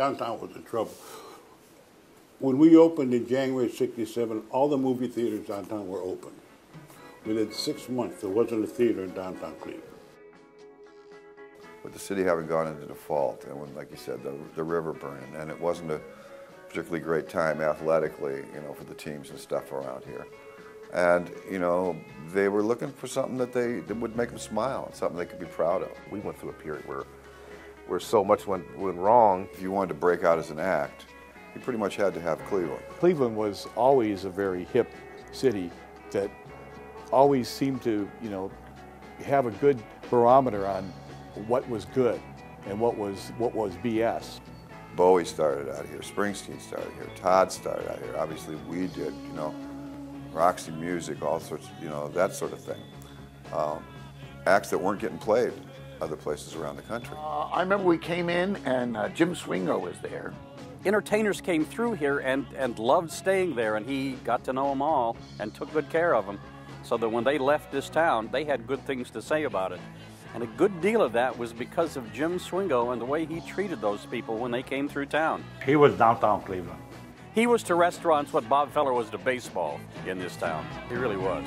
downtown was in trouble. When we opened in January '67, all the movie theaters downtown were open. Within six months, there wasn't a theater in downtown Cleveland. With the city having gone into default, and when, like you said, the, the river burning, and it wasn't a particularly great time athletically, you know, for the teams and stuff around here. And, you know, they were looking for something that they that would make them smile, something they could be proud of. We went through a period where, where so much went, went wrong. If you wanted to break out as an act, you pretty much had to have Cleveland. Cleveland was always a very hip city that always seemed to, you know, have a good barometer on what was good and what was what was BS. Bowie started out here, Springsteen started here, Todd started out here. Obviously, we did, you know, Roxy Music, all sorts, you know, that sort of thing. Um, acts that weren't getting played other places around the country. Uh, I remember we came in and uh, Jim Swingo was there. Entertainers came through here and, and loved staying there, and he got to know them all and took good care of them. So that when they left this town, they had good things to say about it. And a good deal of that was because of Jim Swingo and the way he treated those people when they came through town. He was downtown Cleveland. He was to restaurants what Bob Feller was to baseball in this town. He really was.